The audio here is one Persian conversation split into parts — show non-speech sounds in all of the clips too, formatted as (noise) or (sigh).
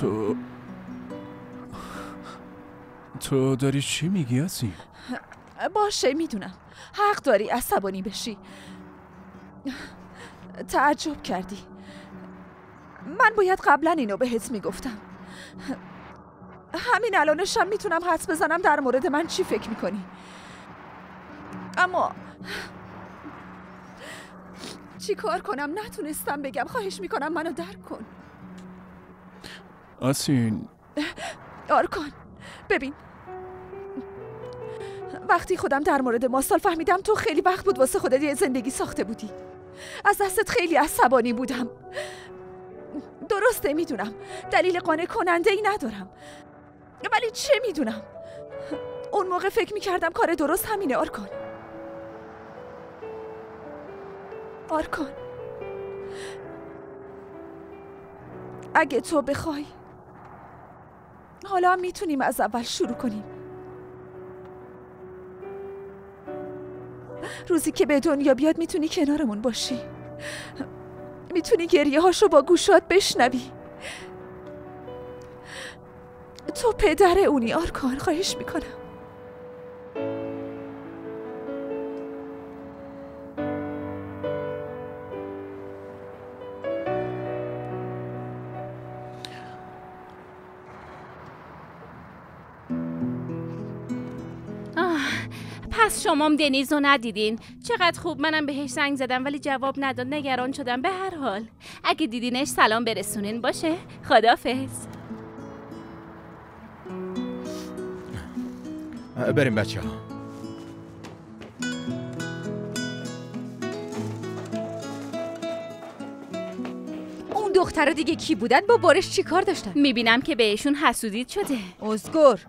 تو تو داری چی میگی آسین؟ باشه می‌دونم. حق داری عصبانی بشی. تعجب کردی. من باید قبلا اینو بهت می‌گفتم. همین الانشم می‌تونم حدس بزنم در مورد من چی فکر می‌کنی. اما چی کار کنم؟ نتونستم بگم. خواهش می‌کنم منو درک کن. آسین. آرکان ببین. وقتی خودم در مورد ماستال فهمیدم تو خیلی وقت بود واسه خودت یه زندگی ساخته بودی. از دستت خیلی عصبانی بودم. درسته می‌دونم. دلیل قانع کننده ای ندارم. ولی چه می‌دونم؟ اون موقع فکر می‌کردم کار درست همینه آرکان. آرکان. اگه تو بخوای حالا می‌تونیم از اول شروع کنیم. روزی که به دنیا بیاد می‌تونی کنارمون باشی. می‌تونی گریه هاشو با گوشات بشنوی. تو پدر اونی آرکان خواهش می‌کنم. پس شمام دنیز ندیدین. چقدر خوب منم بهش زنگ زدم ولی جواب نداد. نگران شدم به هر حال. اگه دیدینش سلام برسونین. باشه؟ خدافز بریم بچه ها اون دختر دیگه کی بودن؟ با بارش چی کار داشتن؟ می‌بینم که بهشون حسودید شده. ازگور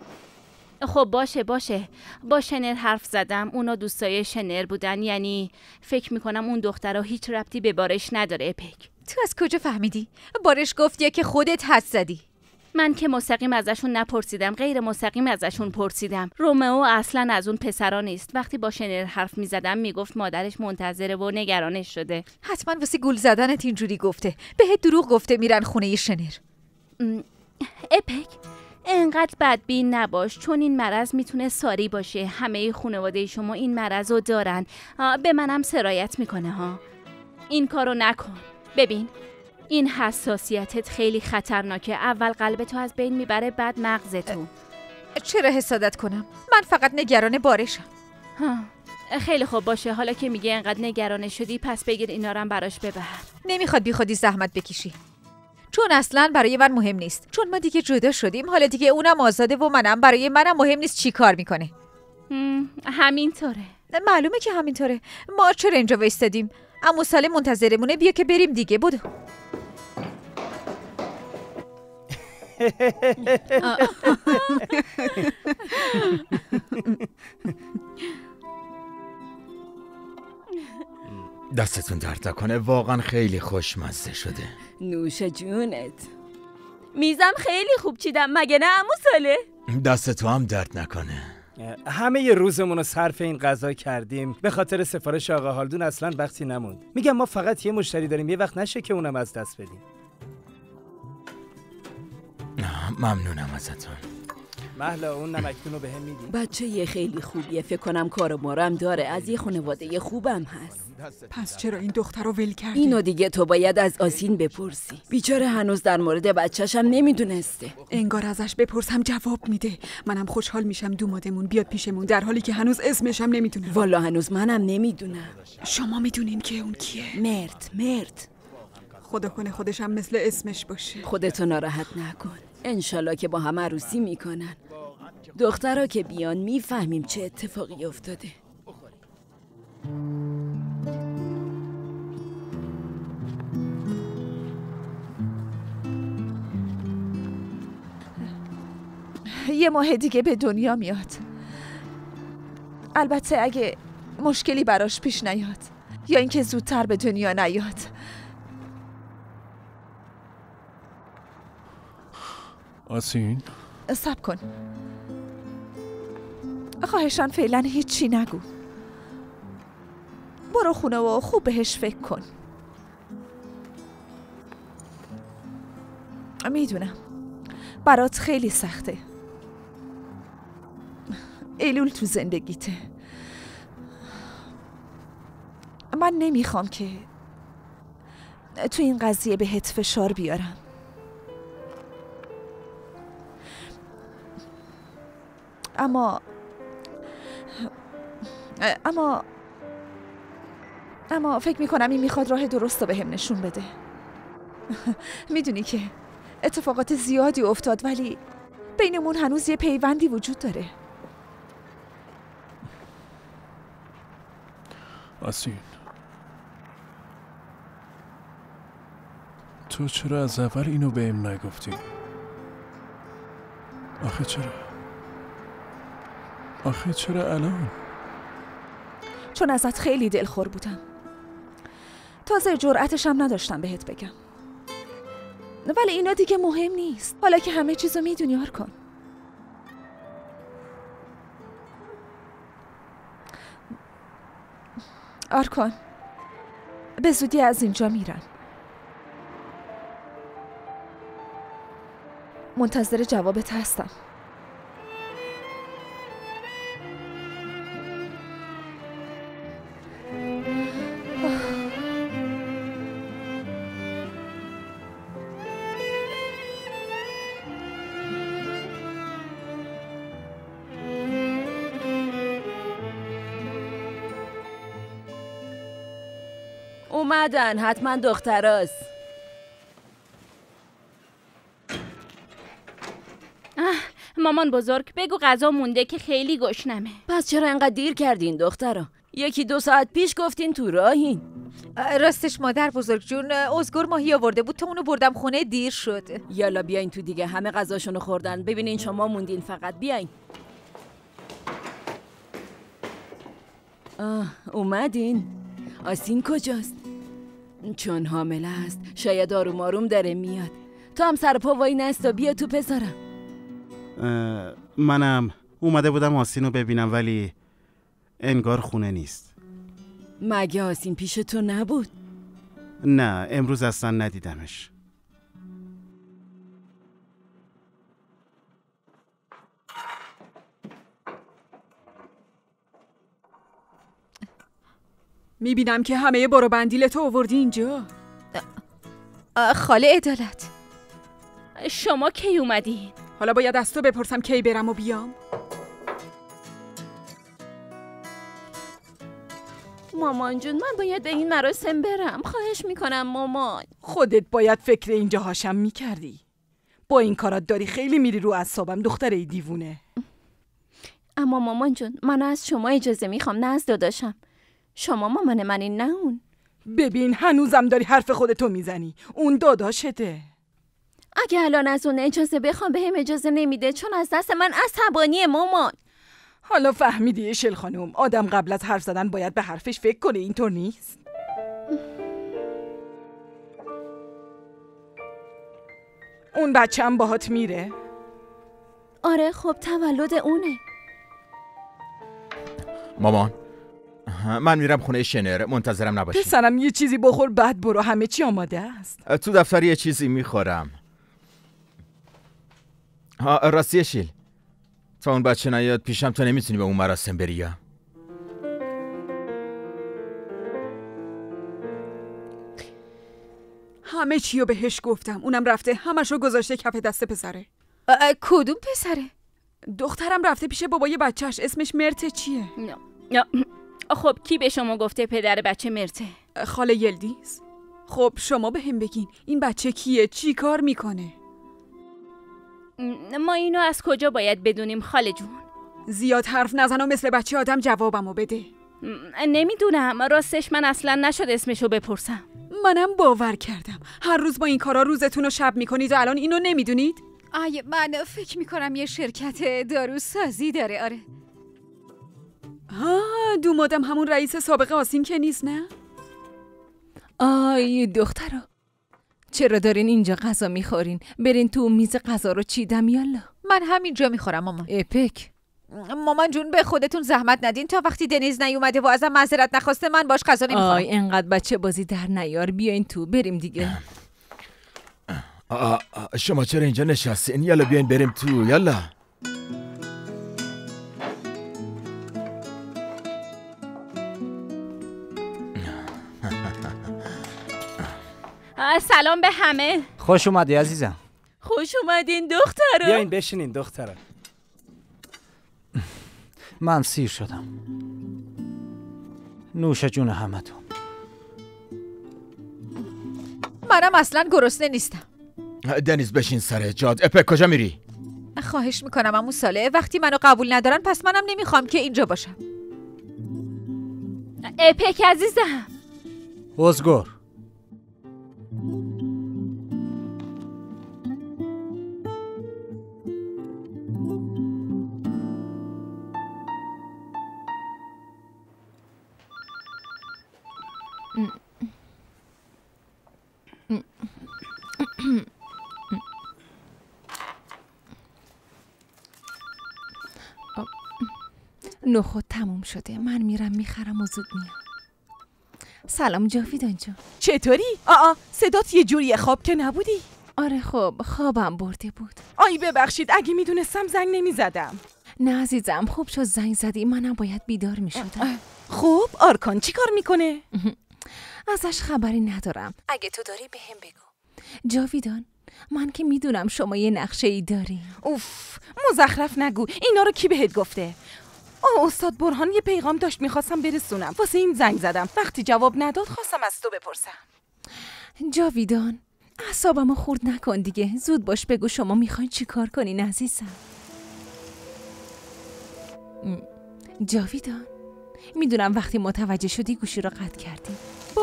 خب باشه باشه. با شنر حرف زدم. اونا دوستای شنر بودن. یعنی فکر می‌کنم اون دخترها هیچ ربطی به بارش نداره اپک. تو از کجا فهمیدی؟ بارش گفتی که خودت حد زدی. من که مستقیم ازشون نپرسیدم غیر مستقیم ازشون پرسیدم. رومئو اصلا از اون پسرا نیست. وقتی با شنر حرف می‌زدم می‌گفت مادرش منتظره و نگرانش شده. حتما واسه گول زدنت اینجوری گفته. بهت دروغ گفته میرن خونه شنر. م، اپک؟ انقدر بدبین نباش چون این مرض می‌تونه ساری باشه. همه خانواده شما این مرض رو دارن. به منم سرایت می‌کنه ها. این کارو نکن. ببین این حساسیتت خیلی خطرناکه. اول قلبتو از بین می‌بره بعد مغزتو. چرا حسادت کنم؟ من فقط نگران بارشم. ها. خیلی خوب باشه. حالا که میگه انقدر نگرانه شدی پس بگیر اینا رو هم براش ببر. نمی‌خواد بی خودی زحمت بکشی. چون اصلا برای من مهم نیست چون ما دیگه جدا شدیم حالا دیگه اونم آزاده و منم برای منم مهم نیست چی کار می‌کنه هم، همینطوره معلومه که همینطوره ما چرا اینجا وایستادیم اما ساله منتظرمونه بیا که بریم دیگه بدو دستتون درد نکنه واقعا خیلی خوشمزه شده. نوش جونت. میزم خیلی خوب چیدم مگه نه امو ساله؟ دست تو هم درد نکنه. همه ی روزمون رو صرف این غذا کردیم. به خاطر سفارش آقا هالدون اصلا وقتی نموند. میگم ما فقط یه مشتری داریم یه وقت نشه که اونم از دست بدیم. ممنونم ازتون. محلا اون نمکتون رو به هم میدی؟ بچه یه خیلی خوبیه. فکر کنم کار مارم داره. از یه خانواده خوبم هست. پس چرا این دختر رو ول کردی؟ اینو دیگه تو باید از آسین بپرسی. بیچاره هنوز در مورد بچهشم نمی‌دونسته. انگار ازش بپرسم جواب میده. منم خوشحال میشم دومادمون بیاد پیشمون در حالی که هنوز اسمشم نمی‌دونم والا هنوز منم نمی‌دونم. شما می‌دونین که اون کیه. مرد مرد. خدا کنه خودشم مثل اسمش باشه. خودتو ناراحت نکن. انشالله که با هم عروسی می‌کنن. دخترها که بیان می‌فهمیم چه اتفاقی افتاده. یه ماه دیگه به دنیا میاد. البته اگه مشکلی براش پیش نیاد یا اینکه زودتر به دنیا نیاد. آسین؟ سب کن. خواهشان فعلا هیچی نگو. برو خونه و خوب بهش فکر کن. می‌دونم. برات خیلی سخته. ایلول تو زندگیته. من نمی‌خوام که تو این قضیه بهت فشار بیارم. اما اما اما فکر می‌کنم این می‌خواد راه درست رو به هم نشون بده (laughs) می‌دونی که اتفاقات زیادی افتاد ولی بینمون هنوز یه پیوندی وجود داره آسین تو چرا از اول اینو بهم نگفتی؟ آخه چرا؟ آخه چرا الان؟ چون ازت خیلی دلخور بودم. تازه جرأتشم نداشتم بهت بگم. ولی اینا دیگه مهم نیست. حالا که همه چیزو می‌دونی کن آرکان به زودی از اینجا میرن. منتظر جوابت هستم. اومدن. حتما دختراست. مامان بزرگ بگو غذا مونده که خیلی گشنمه. پس چرا انقدر دیر کردین دخترا؟ یکی دو ساعت پیش گفتین تو راهین. راستش مادر بزرگ جون ازگور ماهی آورده بود تا اونو بردم خونه دیر شد. یالا بیاین تو دیگه همه غذاشونو خوردن. ببینین شما موندین فقط. بیاین. آه اومدین. آسین کجاست؟ چون حامله است شاید آروم آروم داره میاد. تو هم سر پا وای نستا بیا تو پسرم منم. اومده بودم آسین رو ببینم ولی انگار خونه نیست. مگه آسین پیش تو نبود؟ نه امروز اصلا ندیدمش. می‌بینم که همه برو بندیل تو آوردی اینجا. خاله عدالت. شما کی اومدین؟ حالا باید از تو بپرسم کی برم و بیام. مامان جون من باید به این مراسم برم. خواهش می‌کنم مامان. خودت باید فکر اینجا هاشم می‌کردی. با این کارات داری خیلی میری رو اعصابم دختر ای دیوونه. اما مامان جون من از شما اجازه می‌خوام نه از داداشم. شما مامان منی نه اون. ببین هنوزم داری حرف خودتو می‌زنی. اون داداشته اگه الان از اون اجازه بخوام به هم اجازه نمیده چون از دست من عصبانی مامان. حالا فهمیدی شل خانم آدم قبل از حرف زدن باید به حرفش فکر کنه اینطور نیست؟ اون بچه هم باهات میره؟ آره خب تولد اونه. مامان. من میرم خونه شنر منتظرم نباشی. پسرم یه چیزی بخور بعد برو. همه چی آماده است. تو دفتر یه چیزی می‌خورم. ها راستی شیل. تا اون بچه نیاد پیشم تو نمی‌تونی به اون مراسم بری یا؟ همه چی رو بهش گفتم. اونم رفته همش رو گذاشته کف دست پسره. کدوم پسره؟ دخترم رفته پیش بابای بچهش اسمش مرته چیه؟ نه خب کی به شما گفته پدر بچه مرته؟ خاله یلدیز. خب شما به هم بگین این بچه کیه؟ چی کار می‌کنه؟ ما اینو از کجا باید بدونیم خاله جون؟ زیاد حرف نزن و مثل بچه آدم جوابمو بده. نمی‌دونم راستش من اصلا نشد اسمشو بپرسم. منم باور کردم. هر روز با این کارا روزتون رو شب می‌کنید و الان اینو نمی‌دونید؟ آی من فکر می‌کنم یه شرکت داروسازی داره. آره. ها دومادم همون رئیس سابق آسین که نیست نه؟ آی دخترا چرا دارین اینجا غذا می‌خورین؟ برین تو میز غذا رو چیدم یالا. من همینجا می‌خورم مامان. اپک. مامان جون به خودتون زحمت ندین. تا وقتی دنیز نیومده و ازم معذرت نخواسته من باش غذا نمی‌خورم. آی انقدر بچه بازی در نیار. بیاین تو بریم دیگه. آ، آ، شما چرا اینجا نشستین؟ یالا بیاین بریم تو یالا. سلام به همه. خوش اومدی عزیزم. خوش اومدین دخترم بیاین بشینین دخترم من سیر شدم. نوش جون همتون. منم اصلا گرسنه نیستم. دنیز بشین سر جاد. اپک کجا میری؟ خواهش می‌کنم امو ساله وقتی منو قبول ندارن پس منم نمی‌خوام که اینجا باشم. اپک عزیزم. ازگور (coughs) نخود تموم شده. من میرم می‌خرم و زود میام. سلام جاویدان جان چطوری؟ آآ صدات یه جوری خواب که نبودی؟ آره خب خوابم برده بود. آی ببخشید اگه می‌دونستم زنگ نمی‌زدم. نه عزیزم خوب شد زنگ زدی. منم باید بیدار می‌شدم. خب آرکان چی کار می‌کنه؟ ازش خبری ندارم. اگه تو داری به هم بگو. جاویدان من که می‌دونم شما یه نقشه ای داری. اوف مزخرف نگو. اینا رو کی بهت گفته؟ آه استاد برهان یه پیغام داشت می‌خواستم برسونم. واسه این زنگ زدم. وقتی جواب نداد خواستم از تو بپرسم. جاویدان اعصابمو خورد نکن دیگه. زود باش بگو شما می‌خواین چی کار کنین عزیزم. جاویدان می‌دونم وقتی متوجه شدی گوشی رو قطع کردی.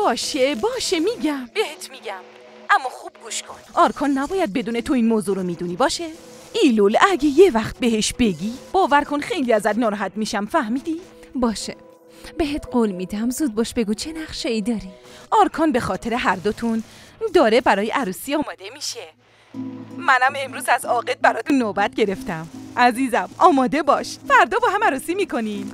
باشه باشه میگم. بهت میگم. اما خوب گوش کن. آرکان نباید بدون تو این موضوع رو می‌دونی باشه؟ ایلول اگه یه وقت بهش بگی باور کن خیلی ازت ناراحت میشم فهمیدی؟ باشه. بهت قول میدم زود باش بگو چه نقشه ای داری. آرکان به خاطر هر دوتون داره برای عروسی آماده میشه. منم امروز از عاقد برات نوبت گرفتم. عزیزم آماده باش. فردا با هم عروسی می‌کنیم.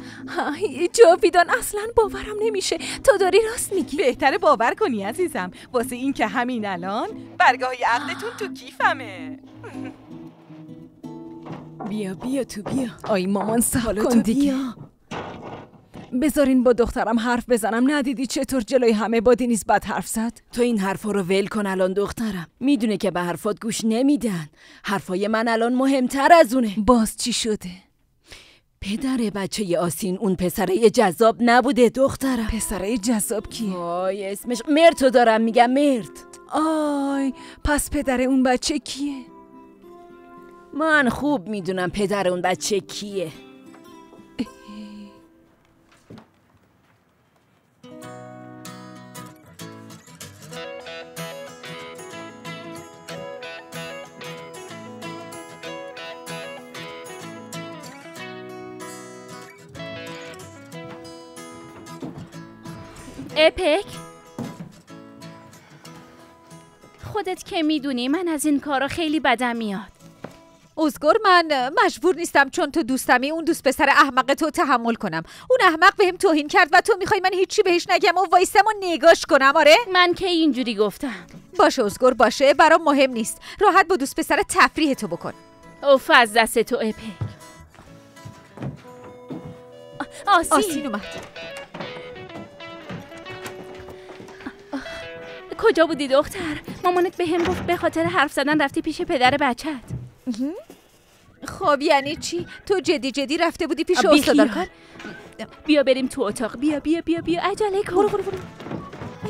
جاویدان اصلا باورم نمیشه. تو داری راست میگی. بهتره باور کنی عزیزم. واسه این که همین الان برگاه عقدتون تو کیفمه. بیا بیا تو بیا. آی مامان سب حالا کن تو دیگه. بیا. بذارین با دخترم حرف بزنم. ندیدی چطور جلوی همه با دینیز بد حرف زد؟ تو این حرفا رو ول کن الان دخترم. می‌دونه که به حرفات گوش نمیدن. حرفای من الان مهمتر از اونه. باز چی شده؟ پدر بچه آسین اون پسره جذاب نبوده دخترم. پسره جذاب کیه؟ آی اسمش مرتو دارم میگم مرت آی پس پدر اون بچه کیه؟ من خوب می‌دونم پدر اون بچه کیه. اپک؟ خودت که می‌دونی من از این کارا خیلی بدم میاد. ازگور من مجبور نیستم چون تو دوستمی اون دوست پسر احمق تو تحمل کنم. اون احمق بهم توهین کرد و تو می‌خوای من هیچی بهش نگم و وایسم و نگاش کنم آره؟ من که اینجوری گفتم؟ باشه ازگور باشه برام مهم نیست. راحت با دوست پسر تفریح تو بکن. اوف از دست تو اپک. آسین, آسین اومد. کجا بودی دختر؟ مامانت به هم گفت به خاطر حرف زدن رفتی پیش پدر بچت خب یعنی چی؟ تو جدی جدی رفته بودی پیش استاد. آرکان بیا بریم تو اتاق. بیا بیا بیا بیا. عجله کن.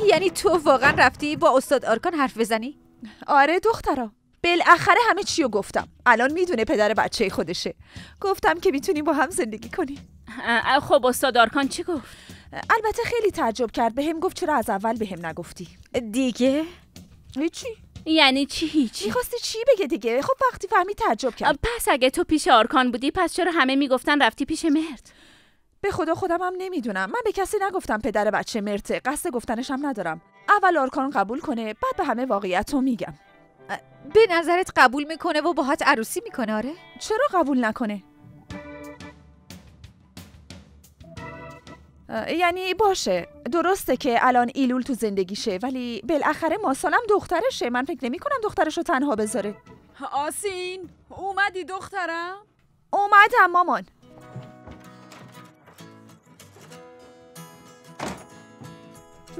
یعنی تو واقعا رفتی با استاد آرکان حرف بزنی؟ آره دخترا. بالاخره همه چی رو گفتم. الان می‌دونه پدر بچه خودشه. گفتم که می‌تونیم با هم زندگی کنیم. خب استاد آرکان چی گفت؟ البته خیلی تعجب کرد. بهم گفت چرا از اول بهم نگفتی. دیگه؟ هیچی. یعنی چی هیچی؟ می‌خواستی چی بگه دیگه؟ خب وقتی فهمی تعجب کرد. پس اگه تو پیش آرکان بودی پس چرا همه می‌گفتن رفتی پیش مرد؟ به خدا خودم هم نمی‌دونم. من به کسی نگفتم پدر بچه مرته قصد گفتنش هم ندارم. اول آرکان قبول کنه بعد به همه واقعیت رو میگم. به نظرت قبول می‌کنه و باهات عروسی می‌کنه آره؟ چرا قبول نکنه؟ یعنی باشه. درسته که الان ایلول تو زندگیشه ولی بالاخره ماسالم دخترشه. من فکر نمی کنم دخترش رو تنها بذاره. آسین اومدی دخترم؟ اومدم مامان.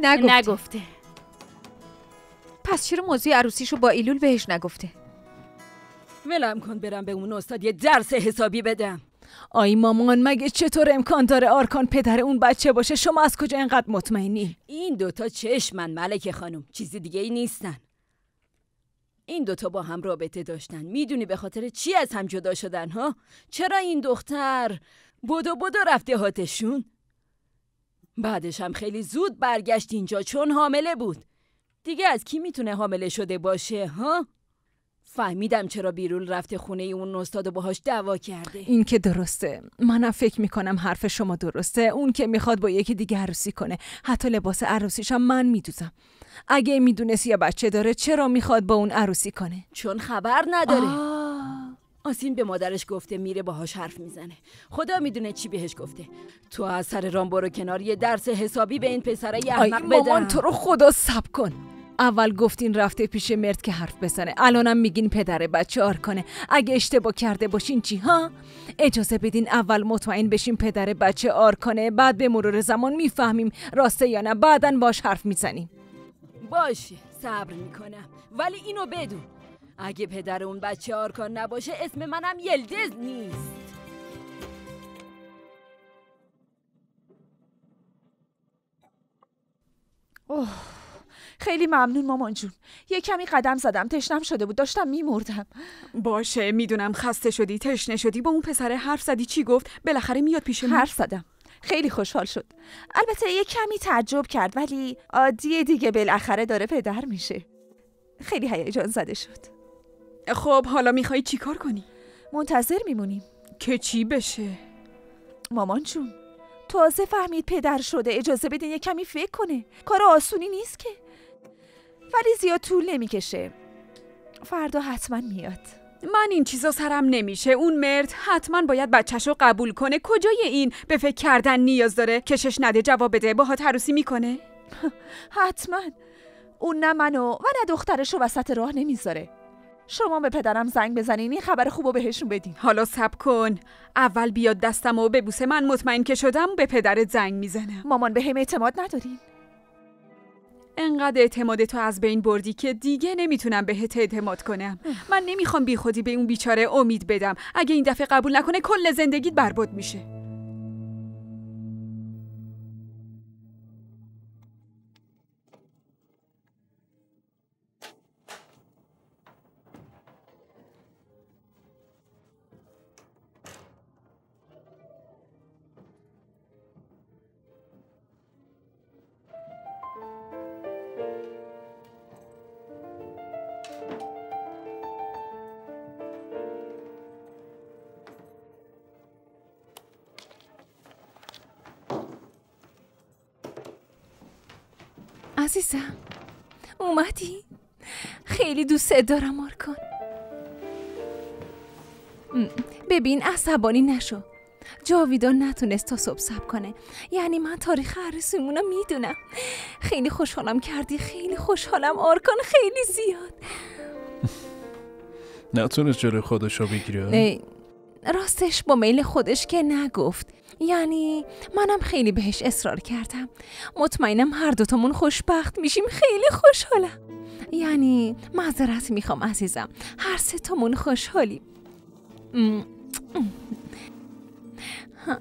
نگفته. نگفته. پس چرا موضوع عروسیشو با ایلول بهش نگفته؟ ولم کن برم به اون استاد یه درس حسابی بدم. آی مامان مگه چطور امکان داره آرکان پدر اون بچه باشه؟ شما از کجا اینقدر مطمئنی؟ این دوتا چشمن ملکه خانم. چیزی دیگه ای نیستن. این دوتا با هم رابطه داشتن. می‌دونی به خاطر چی از هم جدا شدن ها؟ چرا این دختر بدو بدو رفته هاتشون بعدش هم خیلی زود برگشت اینجا چون حامله بود. دیگه از کی می‌تونه حامله شده باشه ها؟ فهمیدم چرا بیرون رفته خونه اون استاد و باهاش دعوا کرده. این که درسته. منم فکر می‌کنم حرف شما درسته. اون که می‌خواد با یکی دیگه عروسی کنه. حتی لباس عروسیشم من میدوزم. اگه می‌دونست یه بچه داره چرا می‌خواد با اون عروسی کنه؟ چون خبر نداره. آسین به مادرش گفته میره باهاش حرف می‌زنه. خدا می‌دونه چی بهش گفته. تو از سر رام برو کنار یه درس حسابی به این پسره احمق مامان بدم. تو رو خدا سب کن. اول گفتین رفته پیش مرد که حرف بزنه. الانم میگین پدر بچه آر کنه. اگه اشتباه کرده باشین چی ها؟ اجازه بدین اول مطمئن بشیم پدر بچه آر کنه بعد به مرور زمان می‌فهمیم راسته یا نه. بعدا باش حرف می‌زنیم. باشه صبر می‌کنم. ولی اینو بدون. اگه پدر اون بچه آرکان نباشه اسم منم یلدز نیست. اوه. خیلی ممنون مامان جون. یه کمی قدم زدم تشنم شده بود داشتم میمردم. باشه می‌دونم خسته شدی تشنه شدی با اون پسر حرف زدی چی گفت؟ بالاخره میاد پیش ما. حرف زدم. خیلی خوشحال شد. البته یه کمی تعجب کرد ولی عادیه دیگه بالاخره داره پدر میشه. خیلی هیجان زده شد. خب حالا می‌خوای چیکار کنی؟ منتظر میمونیم. که چی بشه؟ مامان جون تازه فهمید پدر شده اجازه بدین یه کمی فکر کنه. کار آسونی نیست که. ولی زیاد طول نمی‌کشه. فردا حتما میاد. من این چیزا سرم نمیشه. اون مرد حتما باید بچهشو قبول کنه. کجای این به فکر کردن نیاز داره؟ کشش نده جواب بده باهات عروسی می‌کنه؟ (laughs) حتما. اون نه منو و نه دخترشو وسط راه نمی‌ذاره. شما به پدرم زنگ بزنین این خبر خوبو بهشون بدین. حالا سب کن. اول بیاد دستم و ببوسه من مطمئن که شدم به پدرت زنگ می‌زنم. مامان به هم اعتماد ندارین. انقدر اعتماد تو از بین بردی که دیگه نمی‌تونم بهت اعتماد کنم. من نمی‌خوام بی خودی به اون بیچاره امید بدم. اگه این دفعه قبول نکنه کل زندگیت برباد میشه. عزیزم. اومدی؟ خیلی دوست دارم آرکان. ببین عصبانی نشو. جاویدان نتونست تا صبح سب کنه. یعنی من تاریخ عروسیمونو می‌دونم. خیلی خوشحالم کردی. خیلی خوشحالم آرکان. خیلی زیاد. نتونست جلوی خودش رو بگیره راستش با میل خودش که نگفت. یعنی منم خیلی بهش اصرار کردم مطمئنم هر دوتامون خوشبخت میشیم خیلی خوشحالم یعنی معذرت می‌خوام عزیزم هر سه تامون خوشحالیم. ها،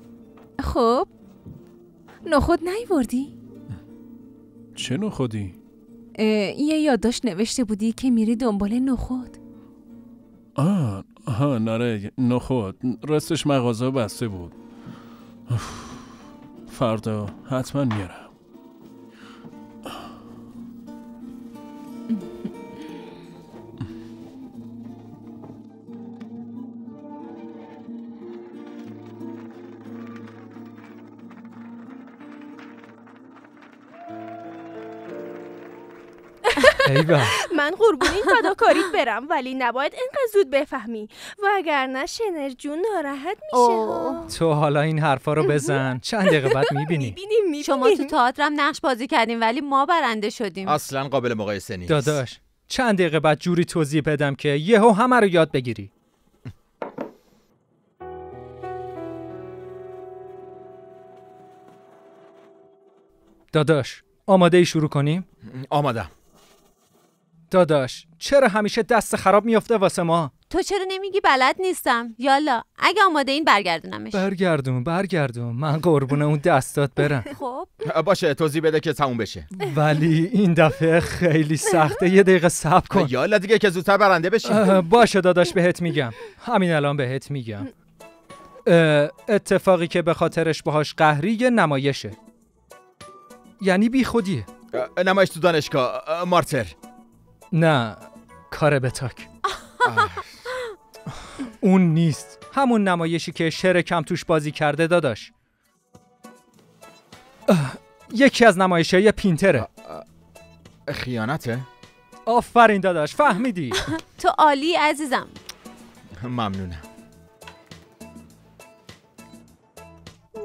خب نخود نیوردی؟ چه نخودی؟ یه یادداشت نوشته بودی که میری دنبال نخود آه آها نره نخود راستش مغازه بسته بود فردا حتما میارم. (laughs) من قربونی فداکاریت برم ولی نباید اینقدر زود بفهمی. و اگر نه شنر جون ناراحت میشه تو حالا این حرفا رو بزن. چند دقیقه بعد (laughs) می‌بینی. شما تو تئاترم نقش بازی کردیم ولی ما برنده شدیم. اصلا قابل مقایسه نیست. داداش چند دقیقه بعد جوری توضیح بدم که یهو همه رو یاد بگیری. (laughs) داداش آماده ای شروع کنیم؟ آمادم. داداش چرا همیشه دست خراب میافته واسه ما؟ تو چرا نمیگی بلد نیستم؟ یالا اگه آماده این برگردونمش. برگردون برگردون. من قربون اون دستات برم. (laughs) خب. باشه توضیح بده که تموم بشه. ولی این دفعه خیلی سخته. یه دقیقه صبر کن. یالا دیگه که زودتر برنده بشی باشه داداش بهت میگم. همین الان بهت میگم. اتفاقی که به خاطرش باهاش قهری یه نمایشه. یعنی بی خودیه نمایش تو دانشگاه مارتر. نه کار بتاک اون نیست. همون نمایشی که شرکم توش بازی کرده داداش. یکی از نمایش های پینتره. خیانته؟ آفرین داداش فهمیدی. (laughs) تو عالی عزیزم. ممنونم.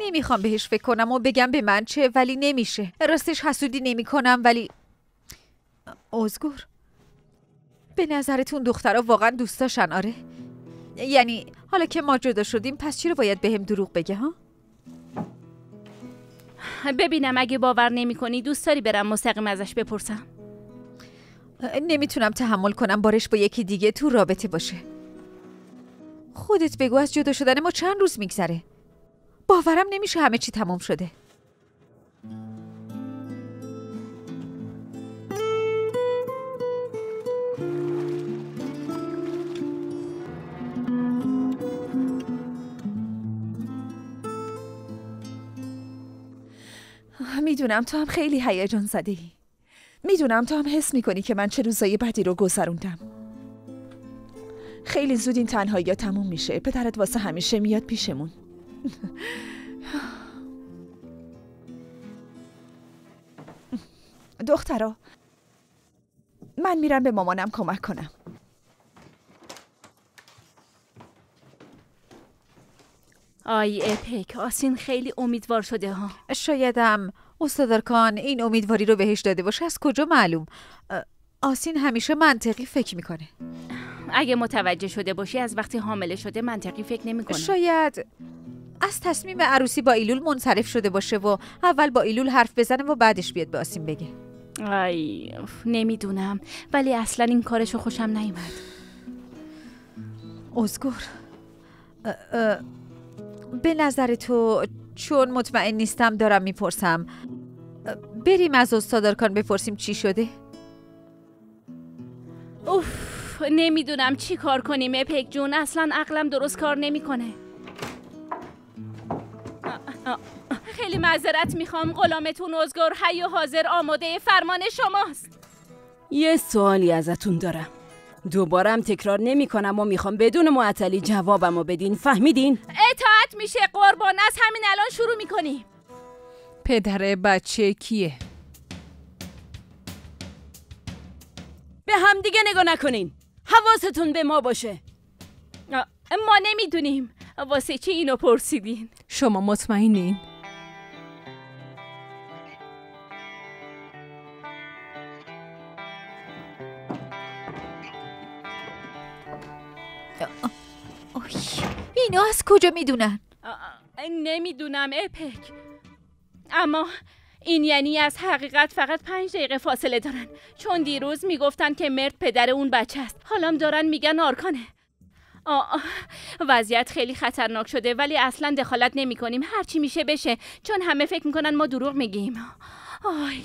نمی‌خوام بهش فکر کنم و بگم به من چه ولی نمیشه. راستش حسودی نمی کنم ولی ازگور به نظرتون دخترها واقعا دوست داشتن؟ آره. یعنی حالا که ما جدا شدیم پس چرا باید بهم دروغ بگه ها؟ ببینم اگه باور نمی کنی دوست داری برم مستقیم ازش بپرسم. نمی‌تونم تحمل کنم بارش با یکی دیگه تو رابطه باشه. خودت بگو از جدا شدن ما چند روز میگذره؟ باورم نمیشه همه چی تموم شده. می‌دونم تو هم خیلی هیجان زده ای می‌دونم تو هم حس می‌کنی که من چه روزای بدی رو گذروندم. خیلی زود این تنهایی تموم میشه. پدرت واسه همیشه میاد پیشمون. (sighs) دخترا من میرم به مامانم کمک کنم. آی اپک آسین خیلی امیدوار شده ها. شایدم استادرکان این امیدواری رو بهش داده باشه از کجا معلوم؟ آسین همیشه منطقی فکر می‌کنه. اگه متوجه شده باشی از وقتی حامله شده منطقی فکر نمی‌کنه. شاید از تصمیم عروسی با ایلول منصرف شده باشه و اول با ایلول حرف بزنه و بعدش بیاد به آسین بگه. آی نمی‌دونم. ولی اصلا این کارشو خوشم نیومد. ازگور به نظر تو چون مطمئن نیستم دارم می‌پرسم بریم از استادارکان بپرسیم چی شده؟ اوف نمی‌دونم چی کار کنیم اپک جون اصلا عقلم درست کار نمی‌کنه. خیلی معذرت می‌خوام غلامتون ازگار حی و حاضر آماده فرمان شماست یه سوالی ازتون دارم دوبارم تکرار نمی کنم و می‌خوام بدون معطلی جوابمو بدین. فهمیدین؟ اطاعت میشه قربان. از همین الان شروع می‌کنی. پدر بچه کیه؟ به هم دیگه نگاه نکنین. حواستون به ما باشه. ما نمی‌دونیم. واسه چی اینو پرسیدین؟ شما مطمئنین؟ اینا از کجا می‌دونن؟ نمی‌دونم اپک اما این یعنی از حقیقت فقط پنج دقیقه فاصله دارن. چون دیروز می‌گفتن که مرد پدر اون بچه است. حالا دارن میگن آرکانه. آه وضعیت خیلی خطرناک شده ولی اصلا دخالت نمی کنیم هرچی میشه بشه. چون همه فکر می‌کنن ما دروغ میگیم. آی.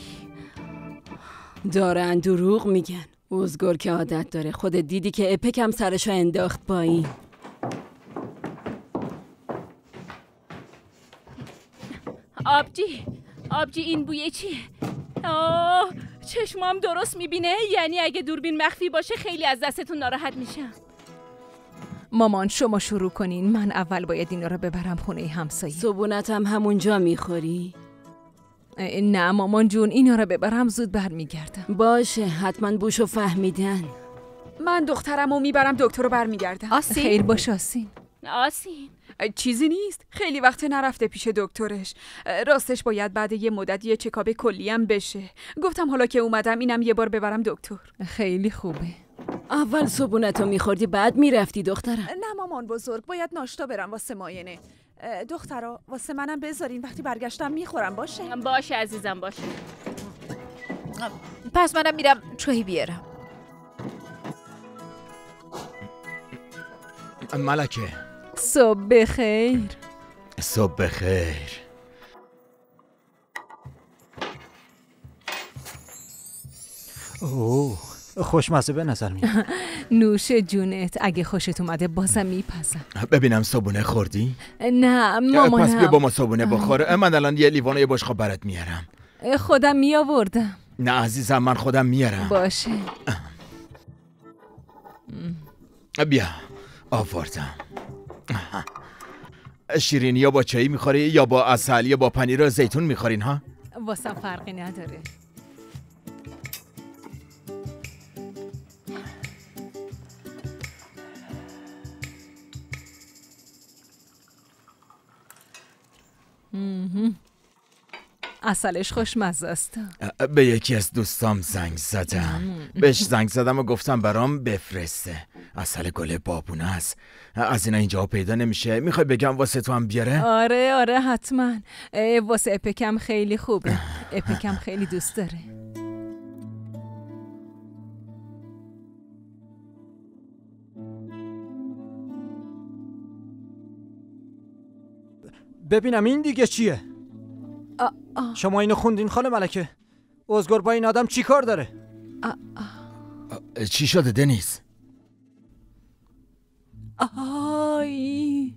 دارن دروغ میگن. اوزگور که عادت داره. خود دیدی که اپکم سرشو انداخت با این آبجی آبجی این بوی چیه؟ آه چشمام درست می‌بینه؟ یعنی اگه دوربین مخفی باشه خیلی از دستتون ناراحت میشم. مامان شما شروع کنین. من اول باید اینا رو ببرم خونه همسایه. صبونتم همونجا می‌خوری؟ نه مامان جون اینا رو ببرم زود برمیگردم. باشه حتما بوشو فهمیدن. من دخترم رو می‌برم دکتر رو برمیگردم. آسین خیر باش آسین. آسین. چیزی نیست. خیلی وقت نرفته پیش دکترش. راستش باید بعد یه مدت یه چکاب کلیم بشه. گفتم حالا که اومدم اینم یه بار ببرم دکتر. خیلی خوبه. اول صبونتو میخوردی بعد می‌رفتی دخترم. نه مامان بزرگ باید ناشتا برم واسه ماینه. دخترا واسه منم بذارین وقتی برگشتم می‌خورم. باشه؟ باشه عزیزم باشه. پس منم میرم چوهی بیارم. ملکه. صبح بخیر. صبح بخیر. اوه خوشمزه به نظر میاد. (laughs) نوش جونت اگه خوشت اومده بازم میپسم ببینم صابونه خوردی؟ نه مامانم. پس بیا با ما صابونه بخور. من الان یه لیوان یه بشقا برات میارم. خودم میآوردم. نه عزیزم من خودم میارم. باشه. بیا آوردم. شیرینی یا با چایی می‌خوری یا با اصل یا با پنیر و زیتون می‌خورین ها؟ واسم فرقی نداره. اصلش خوشمزه است. به یکی از دوستام زنگ زدم. بهش زنگ زدم و گفتم برام بفرسته. اصل گل بابونه است. از اینا اینجا پیدا نمیشه. می‌خوای بگم واسه تو هم بیاره؟ آره آره حتما. واسه اپکم خیلی خوبه. اپکم خیلی دوست داره. ببینم این دیگه چیه؟ شما اینو خوندین خاله ملکه؟ ازگار با این آدم چی کار داره؟ چی شده دنیز؟ آی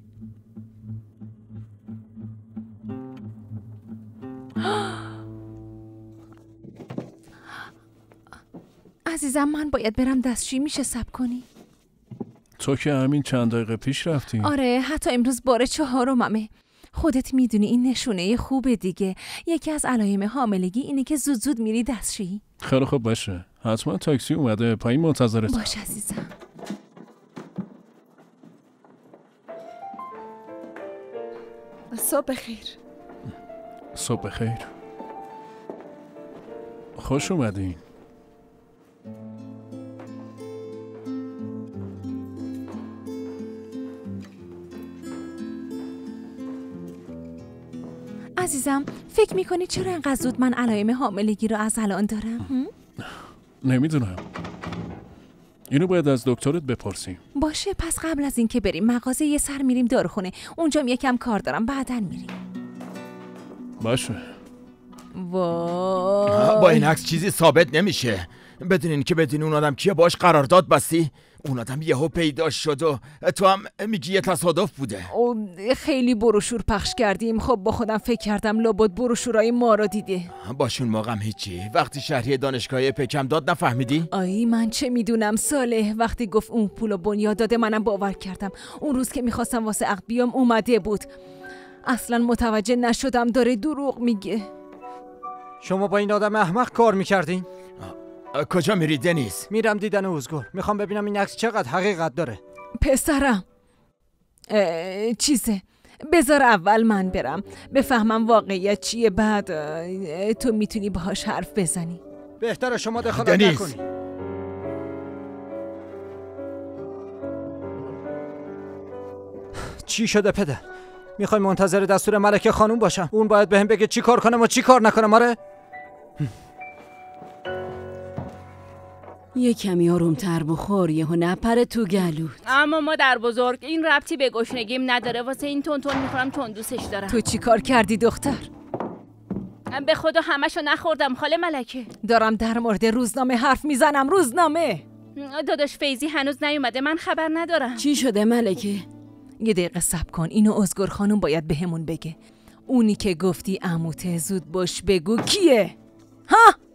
عزیزم من باید برم دستشویی میشه سب کنی. تو که همین چند دقیقه پیش رفتی. آره حتی امروز بار چهارممه. خودت می‌دونی این نشونه خوبه دیگه. یکی از علائم حاملگی اینه که زود زود میری دستشویی. خیلی خوب باشه. حتما تاکسی اومده پایین منتظرت. باش عزیزم. صبح خیر صبح خیر خوش اومدین. عزیزم فکر می‌کنی چرا انقدر زود من علائم حاملگی رو از الان دارم؟ نمی‌دونم. اینو باید از دکترت بپرسیم. باشه پس قبل از اینکه بریم مغازه یه سر میریم داروخونه اونجا یکم کار دارم بعدا میریم. باشه. وای. با این عکس چیزی ثابت نمیشه. بدونین که بدون اون آدم کیه باش قرارداد بستی اون آدم یهو پیدا شد و تو هم میگی یه تصادف بوده. خیلی بروشور پخش کردیم. خب با خودم فکر کردم لابد بروشورای ما رو دیده. باشون موقعم هیچی. وقتی شهری دانشگاه پکم داد نفهمیدی؟ آی من چه می‌دونم ساله وقتی گفت اون پول و بنیاد داده منم باور کردم. اون روز که می‌خواستم واسه عقد بیام اومده بود. اصلا متوجه نشدم داره دروغ میگه. شما با این آدم احمق کار می‌کردین؟ کجا میری دنیز؟ میرم دیدن اوزگور می‌خوام ببینم این عکس چقدر حقیقت داره. پسرم. چیزه. بذار اول من برم. بفهمم واقعیت چیه بعد تو می‌تونی باهاش حرف بزنی. بهتر شما دخالت نکنی. چی شده پدر؟ می‌خوای منتظر دستور ملکه خانوم باشم. اون باید بهم بگه چی کار کنم و چی کار نکنم آره؟ یه کمی آرومتر بخور یهو نپره تو گلوت. اما ما در بزرگ این ربطی به گشنگیم نداره. واسه این تون تون می‌خورم چون دوستش دارم. تو چی کار کردی دختر؟ به خدا همشو نخوردم خاله ملکه. دارم در مورد روزنامه حرف می‌زنم روزنامه. داداش فیزی هنوز نیومده من خبر ندارم. چی شده ملکه؟ یه دقیقه سب کن اینو ازگور خانم باید بهمون به بگه. اونی که گفتی عموته زود باش بگو کیه؟ ها؟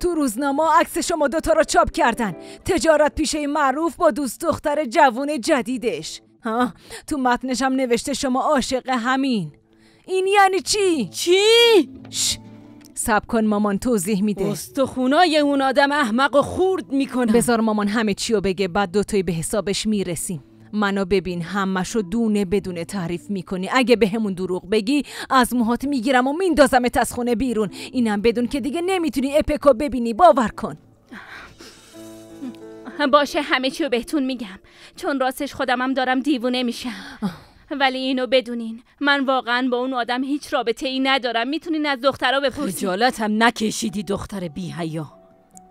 تو روزنامه عکس شما دوتا رو چاپ کردن تجارت پیشه معروف با دوست دختر جوون جدیدش ها تو متنشم نوشته شما عاشق همین این یعنی چی؟ چی؟ ش. سب کن مامان توضیح میده استخونای اون آدم احمق و خورد می‌کنم بذار مامان همه چی رو بگه بعد دوتایی به حسابش می‌رسیم منو ببین همشو دونه بدونه تعریف می‌کنی. اگه به همون دروغ بگی از موهات می‌گیرم و میندازمت از خونه بیرون. اینم بدون که دیگه نمی‌تونی اپکو ببینی. باور کن. باشه همه چی رو بهتون میگم. چون راستش خودمم دارم دیوونه میشم. ولی اینو بدونین من واقعا با اون آدم هیچ رابطه ای ندارم. می‌تونین از دخترها بپرسین. خجالتم نکشیدی دختر بی حیا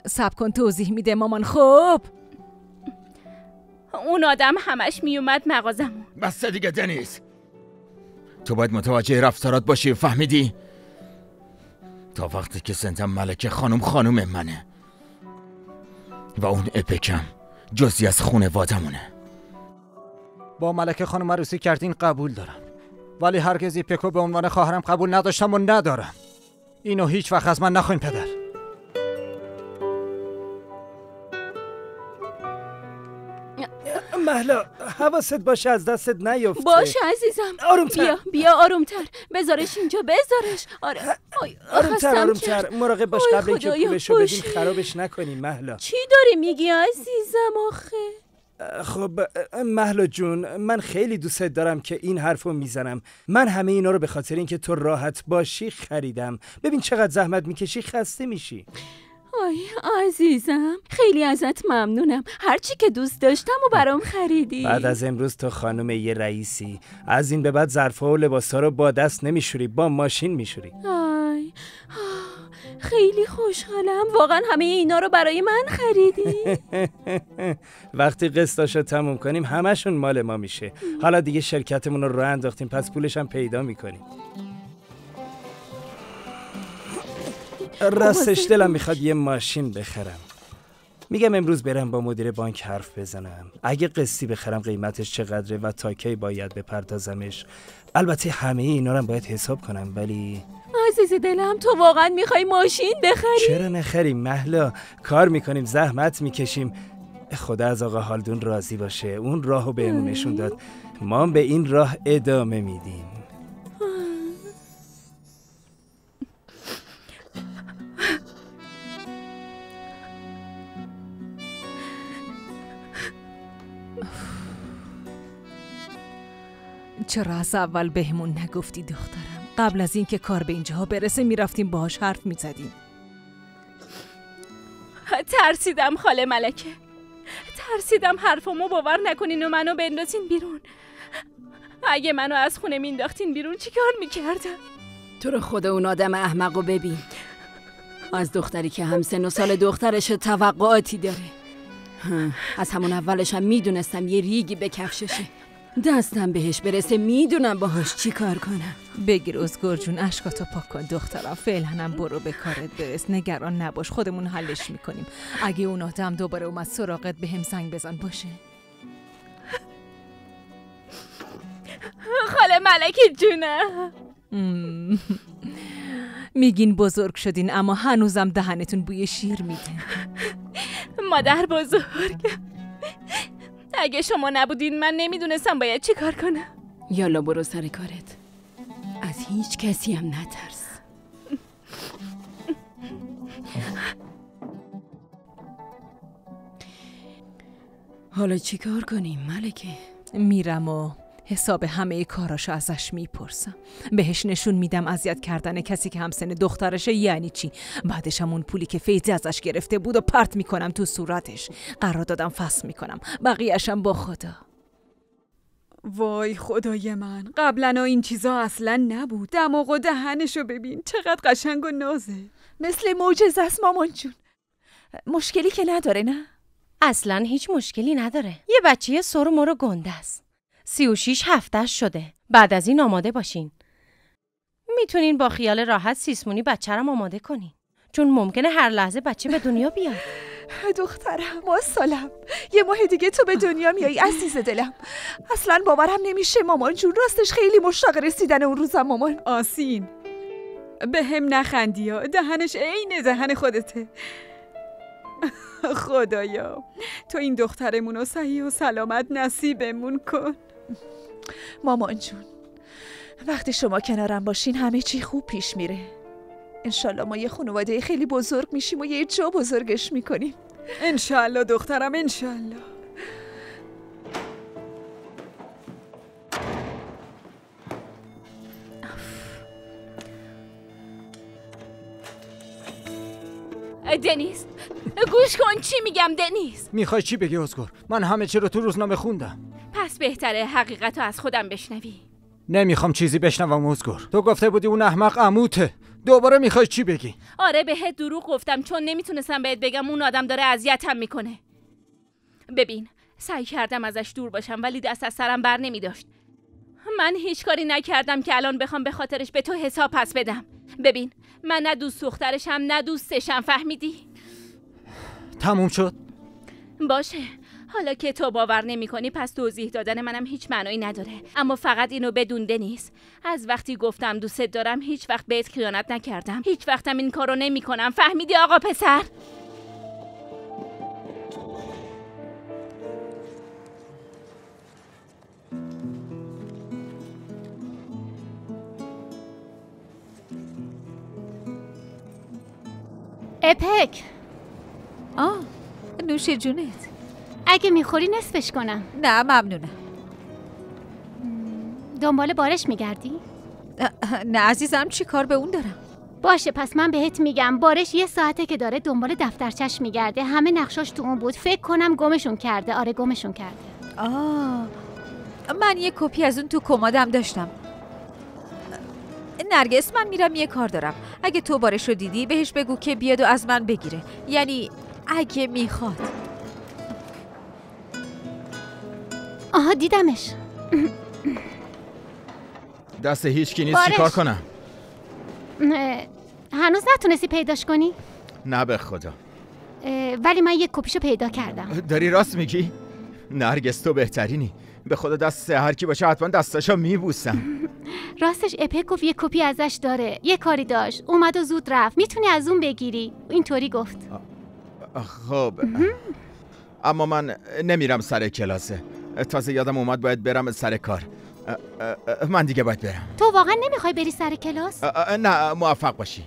سب کن توضیح میده مامان. خب؟ اون آدم همش میومد مغازمون بس دیگه دنیز. تو باید متوجه رفتارات باشی فهمیدی؟ تا وقتی که سنتم ملکه خانم خانم منه. و اون اپکم جزی از خونوادمونه با ملکه خانم عروسی کردین قبول دارم. ولی هرگز پکو به عنوان خواهرم قبول نداشتم و ندارم. اینو هیچ وقت از من نخواین پدر. محلا حواست باشه از دستت نیفته. باشه عزیزم. آرومتر. بیا بیا آرومتر. بذارش اینجا بذارش. آره. آرومتر آرومتر. مراقب باش قبل اینکه پولشو بدیم. خرابش نکنیم محلا چی داری میگی عزیزم آخه؟ خب محلا جون من خیلی دوست دارم که این حرفو می‌زنم. من همه اینا رو به خاطر اینکه تو راحت باشی خریدم. ببین چقدر زحمت می‌کشی خسته میشی. آی عزیزم خیلی ازت ممنونم. هرچی که دوست داشتم و برام خریدی. بعد از امروز تو خانم یه رئیسی. از این به بعد ظرفا و لباسا رو با دست نمیشوری با ماشین میشوری. آی آه، خیلی خوشحالم. واقعا همه اینا رو برای من خریدی. (laughs) وقتی قسطاشو تموم کنیم همشون مال ما میشه. حالا دیگه شرکتمون رو راه انداختیم پس پولش هم پیدا می‌کنیم. راستش دلم می‌خواد یه ماشین بخرم. میگم امروز برم با مدیر بانک حرف بزنم. اگه قسطی بخرم قیمتش چقدره و تا کی باید بپردازمش؟ البته همه اینا رو باید حساب کنم ولی عزیز دلم تو واقعا می‌خوای ماشین بخری؟ چرا نخریم محلا کار می‌کنیم زحمت می‌کشیم. خدا از آقا هالدون راضی باشه. اون راهو بهمون نشون داد. ما به این راه ادامه میدیم. چرا از اول بهمون نگفتی دخترم؟ قبل از اینکه کار به اینجاها برسه می‌رفتیم باهاش حرف می‌زدیم. ترسیدم خاله ملکه. ترسیدم حرفمو باور نکنین و منو بندازین بیرون. اگه منو از خونه مینداختین بیرون چیکار می‌کردم؟ تو رو خدا اون آدم احمق رو ببین. از دختری که هم سن و سال دخترش توقعاتی داره. از همون اولش هم می‌دونستم یه ریگی به کفششه. دستم بهش برسه می‌دونم باهاش چی کار کنم. بگیر ازگور جون اشکاتو پاک کن. دخترم فعلا هم برو به کارت برس. نگران نباش خودمون حلش می‌کنیم. اگه اون آدم دوباره اومد سراغت به هم زنگ بزن باشه؟ خاله ملکه جونم مم. میگین بزرگ شدین اما هنوزم دهنتون بوی شیر میده. مادر بزرگ. اگه شما نبودین من نمی‌دونستم باید چی کار کنم. یالا برو سر کارت. از هیچ کسی هم نترس. حالا چی کار کنیم ملکه؟ میرم و حساب همه کاراشو ازش می‌پرسم. بهش نشون میدم اذیت کردن کسی که همسن دخترشه یعنی چی؟ بعدش هم اون پولی که فیضی ازش گرفته بود و پرت می‌کنم تو صورتش. قرار دادم فصل می‌کنم. بقیهشم با خدا. وای خدای من قبلا این چیزا اصلا نبود. دماغ و دهنشو ببین چقدر قشنگ و نازه. مثل معجزه است مامان جون. مشکلی که نداره نه؟ اصلا هیچ مشکلی نداره. یه بچه سر و مرو گنده است. سی و شیش هفتش شده. بعد از این آماده باشین. می‌تونین با خیال راحت سیسمونی بچه رو آماده کنین. چون ممکنه هر لحظه بچه به دنیا بیاد. (laughs) دخترم ما سالم یه ماه دیگه تو به دنیا میایی عزیز دلم. اصلا باورم نمیشه مامان جون راستش خیلی مشتاق رسیدن اون روزم مامان. آسین به هم نخندی ها. دهنش عین دهن خودته. (laughs) خدایا تو این دخترمون رو صحیح و سلامت نصیبمون کن. مامان جون وقتی شما کنارم باشین همه چی خوب پیش میره. انشالله ما یه خانواده خیلی بزرگ میشیم و یه جا بزرگش می‌کنیم. انشالله دخترم انشالله. دنیز گوش کن چی میگم دنیز. می‌خوای چی بگی ازگور من همه چی رو تو روزنامه خوندم. پس بهتره حقیقت رو از خودم بشنوی. نمی‌خوام چیزی بشنوم ازگور تو گفته بودی اون احمق عموته. دوباره می‌خوای چی بگی؟ آره بهت دروغ گفتم. چون نمی‌تونستم بهت بگم اون آدم داره اذیتم می‌کنه. ببین سعی کردم ازش دور باشم ولی دست از سرم بر نمیداشت. من هیچ کاری نکردم که الان بخوام به خاطرش به تو حساب پس بدم. ببین من نه دوست دخترشم نه دوستشم فهمیدی؟ تموم شد. باشه. حالا که تو باور نمی کنی پس توضیح دادن منم هیچ معنایی نداره. اما فقط اینو بدون دنیز از وقتی گفتم دوستت دارم هیچ وقت بهت خیانت نکردم. هیچ وقتم این کارو نمی کنم فهمیدی آقا پسر؟ اپک آه نوش جونت. اگه می‌خوری نصفش کنم. نه ممنونم. دنبال بارش میگردی؟ نه عزیزم چی کار به اون دارم؟ باشه پس من بهت میگم بارش یه ساعته که داره دنبال دفترچش میگرده. همه نقشاش تو اون بود. فکر کنم گمشون کرده. آره گمشون کرده. آه من یه کپی از اون تو کمادم داشتم. نرگس من میرم یه کار دارم. اگه تو بارش رو دیدی بهش بگو که بیاد و از من بگیره. یعنی اگه می‌خواد. آها دیدمش. دست هیچ کی نیست چیکار کنم؟ هنوز نتونستی پیداش کنی؟ نه به خدا. ولی من یک کپیشو پیدا کردم. داری راست میگی؟ نرگس تو بهترینی. به خدا دست هر کی باشه حتما دستاشو میبوسم. (laughs) راستش اپک گفت یه کپی ازش داره. یه کاری داشت. اومد و زود رفت. می‌تونی از اون بگیری. اینطوری گفت. خب. اما من نمیرم سر کلاسه. تازه یادم اومد باید برم سر کار. من دیگه باید برم. تو واقعا نمی‌خوای بری سر کلاس؟ نه موفق باشی.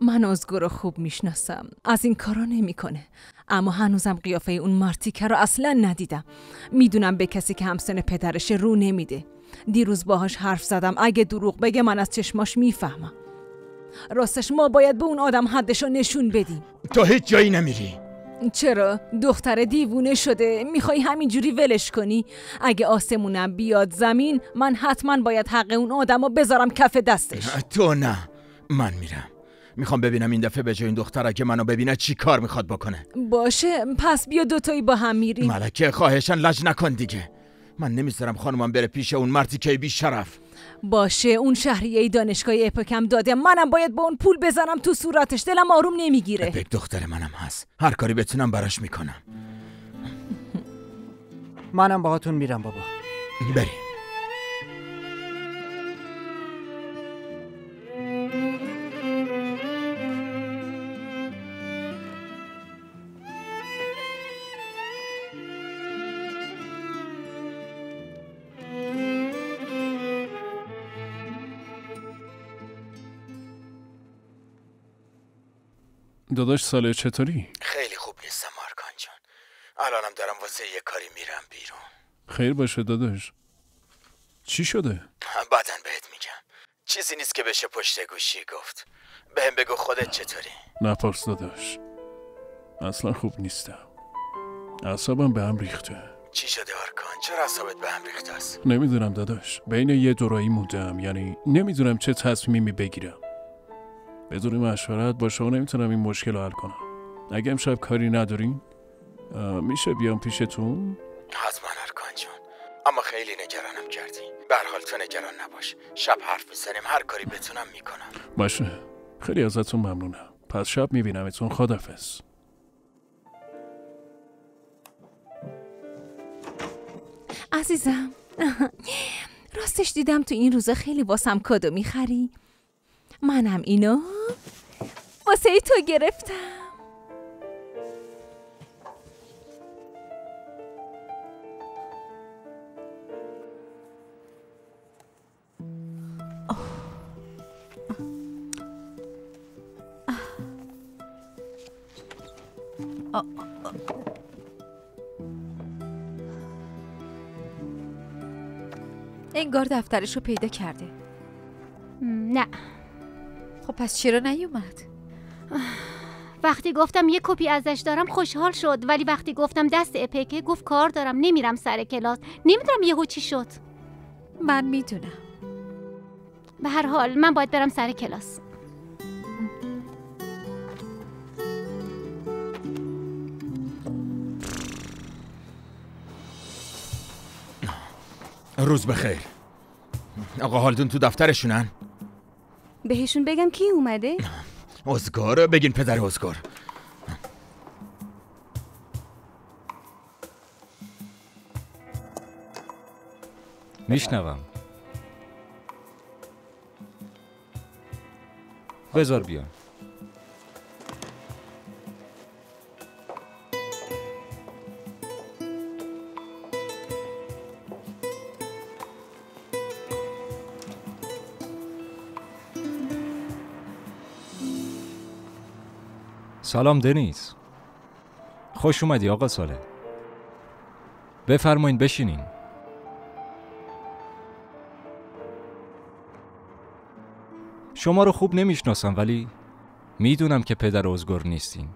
من ازگو رو خوب می‌شناسم. از این کارا نمی‌کنه. اما هنوزم قیافه اون مارتیکه رو اصلا ندیدم. می‌دونم به کسی که همسن پدرش رو نمیده. دیروز باهاش حرف زدم. اگه دروغ بگه من از چشماش می‌فهمم. راستش ما باید به اون آدم حدشو نشون بدیم. تو هیچ جایی نمیری. چرا؟ دختر دیوونه شده. می‌خوای همینجوری ولش کنی؟ اگه آسمونم بیاد زمین من حتما باید حق اون آدم رو بذارم کف دستش. تو نه. من میرم. می‌خوام ببینم این دفعه به جای این دختر که منو ببینه چی کار می‌خواد بکنه. باشه. پس بیا دوتایی با هم میریم. ملکه خواهشن لج نکن دیگه. من نمی‌ذارم خانمم بره پیش اون مرتی که بی شرف. باشه اون شهریه دانشگاه اپکم داده. منم باید با اون پول بزنم تو صورتش. دلم آروم نمی‌گیره. اپک دختر منم هست. هر کاری بتونم براش می‌کنم. منم باهاتون میرم بابا. بریم. داداش ساله چطوری؟ خیلی خوب نیستم مارکان جان. الانم دارم واسه یه کاری میرم بیرون. خیر باشه داداش. چی شده؟ بعدا بهت میگم. چیزی نیست که بشه پشت گوشی گفت. بهم بگو خودت چطوری؟ نپرس داداش. اصلا خوب نیستم. اعصابم به هم ریخته. چی شده آرکان؟ چرا اعصابت به هم ریخته است؟ نمی‌دونم داداش. بین یه دورایی موندم یعنی نمی‌دونم چه تصمیمی بگیرم. بدون مشورت با شما نمی‌تونم این مشکل رو حل کنم. اگه امشب کاری ندارین میشه بیام پیشتون؟ حتما ارکان جان اما خیلی نگرانم کردی. به حال تو نگران نباش. شب حرف می‌زنیم هر کاری بتونم می‌کنم. باشه. خیلی ازتون ممنونم. پس شب میبینمتون. خدافز عزیزم (laughs) راستش دیدم تو این روزا خیلی واسم کادو می‌خری. منم اینو. واسه ای تو گرفتم. انگار دفترش رو پیدا کرده. نه. خب پس چرا نیومد؟ وقتی گفتم یه کپی ازش دارم خوشحال شد. ولی وقتی گفتم دست اپکه گفت کار دارم. نمیرم سر کلاس. نمی‌دونم یهو چی شد. من می‌دونم. به هر حال من باید برم سر کلاس. روز بخیر. آقا حالتون تو دفترشونن؟ بهشون بگم کی اومده؟ ازگار بگین پدر ازگار میشنوم. بذار بیان سلام دنیز. خوش اومدی آقا ساله. بفرمایین بشینین. شما رو خوب نمی‌شناسم ولی می‌دونم که پدر ازگار نیستین.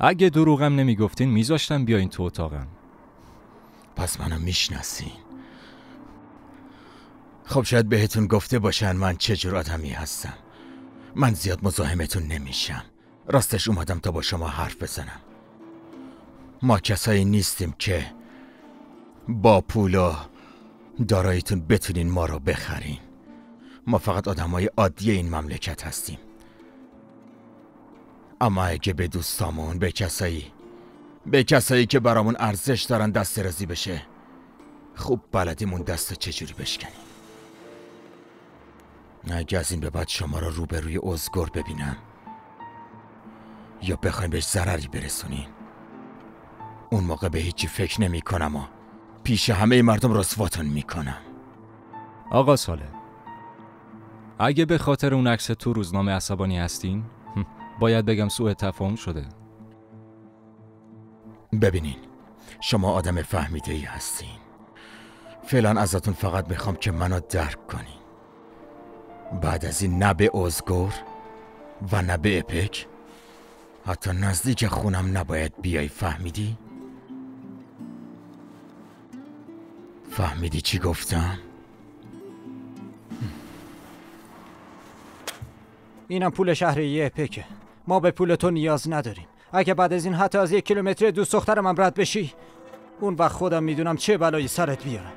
اگه دروغم نمی‌گفتین میذاشتم بیاین تو اتاقم. پس منو می‌شناسین. خب شاید بهتون گفته باشن من چه جور آدمی هستم. من زیاد مزاحمتون نمیشم. راستش اومدم تا با شما حرف بزنم. ما کسایی نیستیم که با پول و داراییتون بتونین ما رو بخرین. ما فقط آدمای عادی این مملکت هستیم. اما اگه به دوستامون به کسایی به کسایی که برامون ارزش دارن دست رزی بشه خوب بلدیمون دست چجوری بشکنیم. اگه از این به بعد شما رو روبروی ازگور ببینم یا بخوایم بهش ضرری برسونین اون موقع به هیچی فکر نمی کنم و پیش همه مردم رسواتون می‌کنم آقا ساله اگه به خاطر اون عکس تو روزنامه عصبانی هستین باید بگم سوء تفاهم شده. ببینین شما آدم فهمیده ای هستین. فعلا ازتون فقط می‌خوام که منو درک کنین. بعد از این نه به ازگور و نه به اپک حتی نزدیک خونم نباید بیای فهمیدی؟ فهمیدی چی گفتم؟ اینم پول شهریه پکه ما به پول تو نیاز نداریم اگه بعد از این حتی از یک کیلومتر دوست دخترم رد بشی اون وقت خودم می‌دونم چه بلایی سرت بیارم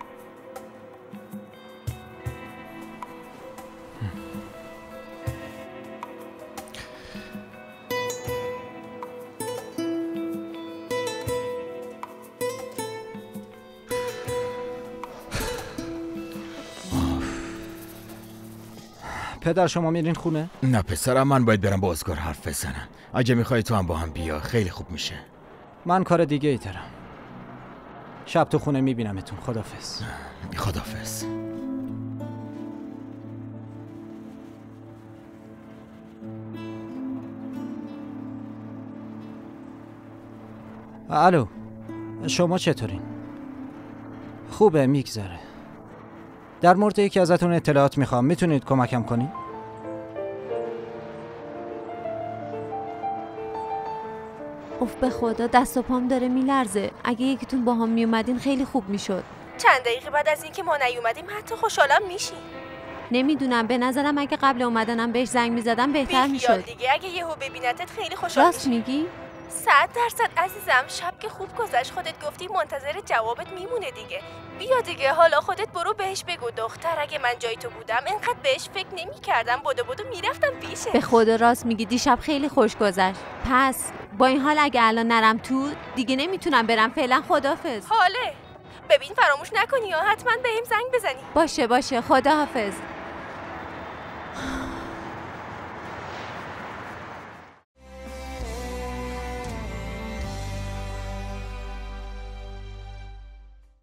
پدر شما میرین خونه؟ نه پسرم من باید برم با ازگار حرف بزنم. اگه می‌خوای تو هم با هم بیا خیلی خوب میشه. من کار دیگه ای دارم. شب تو خونه میبینمتون خدافز خدافز الو شما چطورین؟ خوبه میگذره. در مورد یکی ازتون اطلاعات می‌خوام. می‌تونید کمکم کنید؟ اوف به خدا دست و پام داره میلرزه. اگه یکیتون با هم میومدین خیلی خوب می‌شد. چند دقیقه بعد از اینکه ما نیومدیم حتی خوشحالم میشی. نمی‌دونم به نظرم اگه قبل اومدنم بهش زنگ می‌زدم بهتر می‌شد. دیگه اگه یهو ببینتت خیلی خوشحال راست میگی؟ صد درصد عزیزم شب که خوب گذشت خودت گفتی منتظر جوابت میمونه دیگه. بیا دیگه حالا خودت برو بهش بگو. دختر اگه من جای تو بودم انقدر بهش فکر نمی کردم بودو بودو می‌رفتم پیشه به خدا راست میگی دیشب خیلی خوش گذشت. پس با این حال اگه الان نرم تو دیگه نمی‌تونم برم. فعلا خدافز حاله. ببین فراموش نکنی یا حتما بهم زنگ بزنی. باشه باشه. خداحافظ.